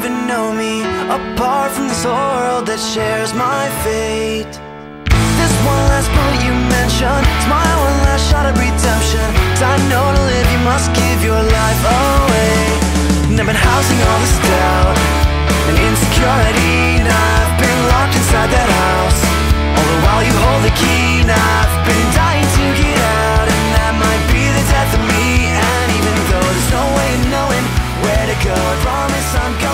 even know me. Apart from this whole world that shares my fate. This one last bullet you mentioned. My one last shot of redemption. Cause I know to live you must give your life away. And I've been housing all this doubt And insecurity. And I've been locked inside that house. All the while you hold the key And I've been dying to get the death